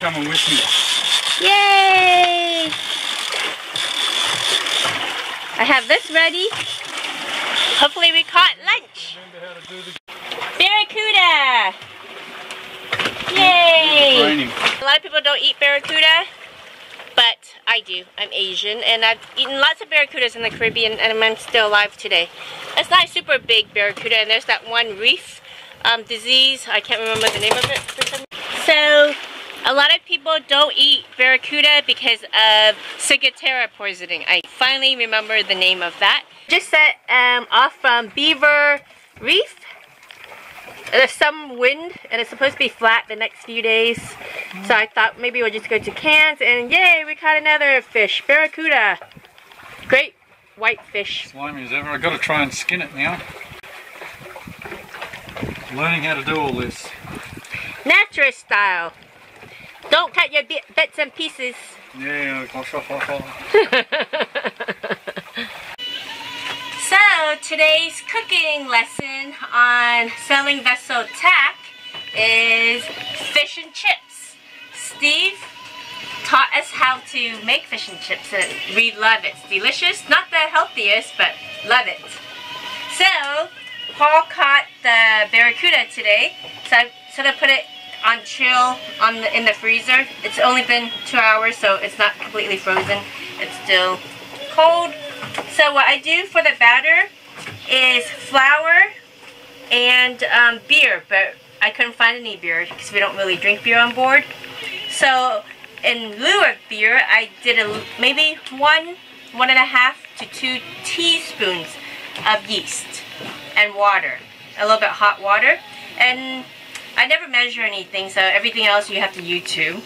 Coming with me. Yay! I have this ready. Hopefully we caught lunch. Remember how to do the Barracuda! Yay! A lot of people don't eat barracuda, but I do. I'm Asian, and I've eaten lots of barracudas in the Caribbean, and I'm still alive today. It's not a super big barracuda, and there's that one reef um, disease. I can't remember the name of it for some So, a lot of people don't eat barracuda because of ciguatera poisoning. I finally remember the name of that. Just set um, off from Beaver Reef there's some wind and it's supposed to be flat the next few days. So I thought maybe we'll just go to Cairns and yay, we caught another fish, barracuda. Great white fish. Slimy as ever. I've got to try and skin it now. Learning how to do all this. Naturist style. Don't cut your bit, bits and pieces. Yeah. So today's cooking lesson on selling vessel tack is fish and chips. Steve taught us how to make fish and chips and we love it. It's delicious, not the healthiest, but love it. So Paul caught the barracuda today, so I sort of put it on chill on the, in the freezer. It's only been two hours, so it's not completely frozen. It's still cold. So what I do for the batter is flour and um, beer, but I couldn't find any beer because we don't really drink beer on board. So in lieu of beer, I did a, maybe one, one and a half to two teaspoons of yeast and water, a little bit hot water. And I never measure anything, so everything else you have to YouTube.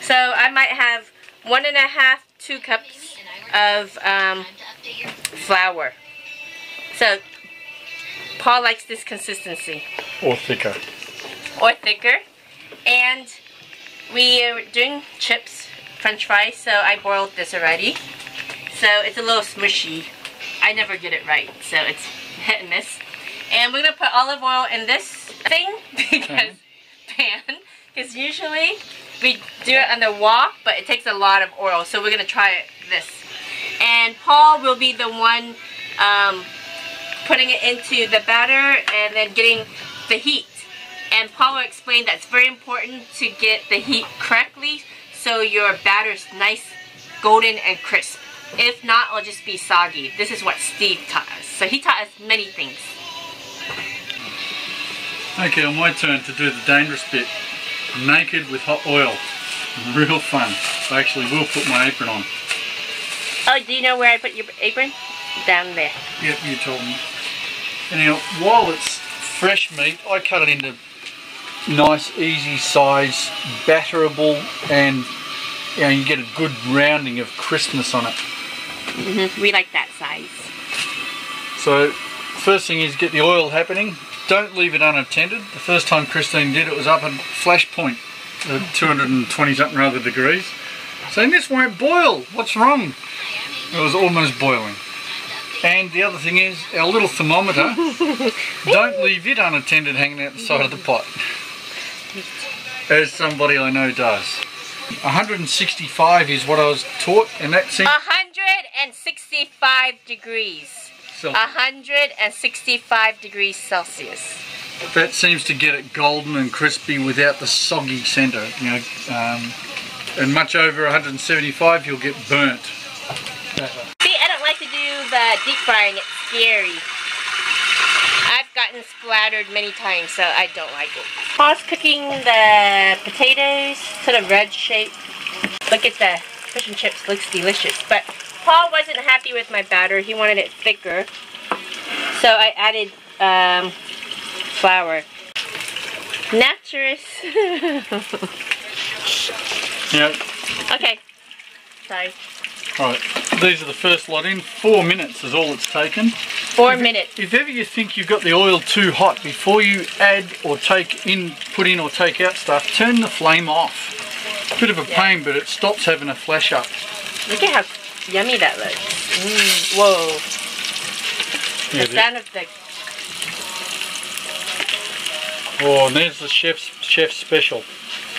So I might have one and a half, two cups of um, flour. So Paul likes this consistency Or thicker. or thicker. And we are doing chips, french fries, so I boiled this already. So it's a little smushy. I never get it right, so it's hit and miss. And we're gonna put olive oil in this thing because pan, because usually we do it on the wok, but it takes a lot of oil, so we're gonna try this. And Paul will be the one um, putting it into the batter and then getting the heat. And Paul will explain that it's very important to get the heat correctly so your batter's nice, golden, and crisp. If not, it'll just be soggy. This is what Steve taught us. So he taught us many things. Okay, on my turn to do the dangerous bit. Naked with hot oil. Real fun. I actually will put my apron on. Oh, do you know where I put your apron? Down there. Yep, you told me. Anyhow, while it's fresh meat, I cut it into nice, easy size, batterable, and you know you get a good rounding of crispness on it. hmm We like that size. So, first thing is get the oil happening. Don't leave it unattended. The first time Christine did it was up at flash point, at uh, 220 something other degrees. Saying this won't boil. What's wrong? It was almost boiling. And the other thing is, our little thermometer, don't leave it unattended hanging out the side of the pot. As somebody I know does. 165 is what I was taught, and that seems 165 degrees. So 165 degrees Celsius. that seems to get it golden and crispy without the soggy centre. You know, um, and much over 175, you'll get burnt. See, I don't like to do the deep frying. It's scary. I've gotten splattered many times, so I don't like it. Paul's cooking the potatoes, sort of red shape. Look at the fish and chips. Looks delicious. But Paul wasn't happy with my batter. He wanted it thicker. So I added um, flour. Naturist. Yeah. okay. Sorry. Right. These are the first lot in. Four minutes is all it's taken. Four minutes. If ever you think you've got the oil too hot, before you add or take in, put in or take out stuff, turn the flame off. Bit of a pain, but it stops having a flash up. Look at how yummy that looks. Mm, whoa. Yeah, the sound of the Oh, and there's the chef's chef's special.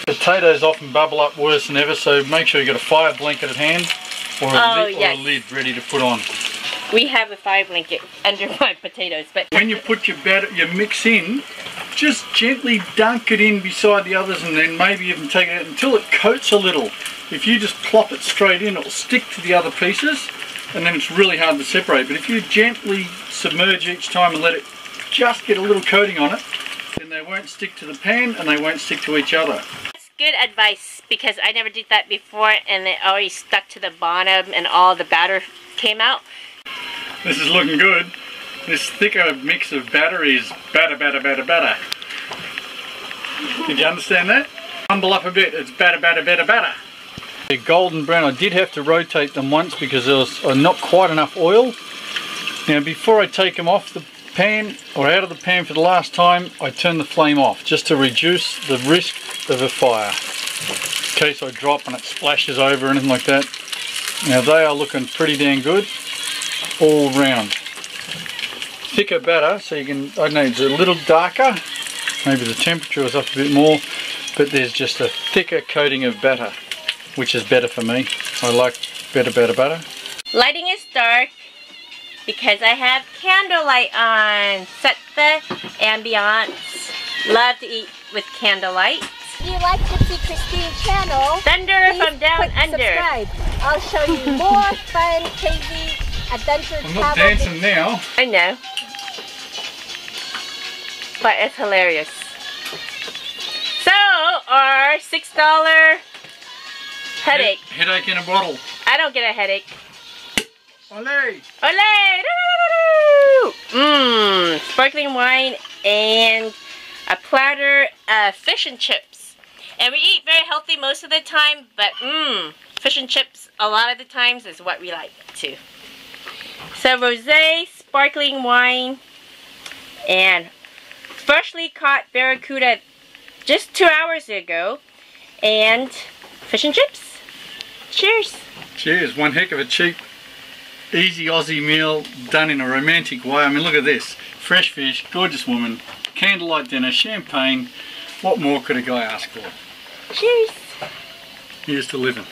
Potatoes often bubble up worse than ever, so make sure you've got a fire blanket at hand or a, Oh, lid, or a lid ready to put on. We have a fire blanket under my potatoes, but When you put your batter, your mix in, just gently dunk it in beside the others and then maybe even take it out until it coats a little. If you just plop it straight in, it'll stick to the other pieces and then it's really hard to separate. But if you gently submerge each time and let it just get a little coating on it, then they won't stick to the pan and they won't stick to each other. That's good advice because I never did that before and it always stuck to the bottom and all the batter came out. This is looking good. This thicker mix of batter is batter, batter, batter, batter. Did you understand that? Humble up a bit. It's batter, batter, batter, batter. They're golden brown. I did have to rotate them once because there was uh, not quite enough oil. Now before I take them off the pan or out of the pan for the last time, I turn the flame off just to reduce the risk of a fire. In case I drop and it splashes over or anything like that. Now they are looking pretty damn good all round. Thicker batter, so you can, I don't know, it's a little darker. Maybe the temperature is up a bit more, but there's just a thicker coating of batter, which is better for me. I like better, better batter. Lighting is dark because I have candlelight on. Set the ambiance. Love to eat with candlelight. If you like Gypsy Christine channel, Thunder please from down under. subscribe. I'll show you more fun, crazy adventure I'm not dancing now. I know. But it's hilarious. So, our $6 headache. Headache in a bottle. I don't get a headache. Olé! Olay! Mmm, sparkling wine and a platter of fish and chips. And we eat very healthy most of the time, but mmm, fish and chips a lot of the times is what we like too. So rosé, sparkling wine, and freshly caught barracuda just two hours ago, and fish and chips. Cheers! Cheers, one heck of a cheap, easy Aussie meal done in a romantic way. I mean, look at this. Fresh fish, gorgeous woman, candlelight dinner, champagne. What more could a guy ask for? Cheers! Here's to living.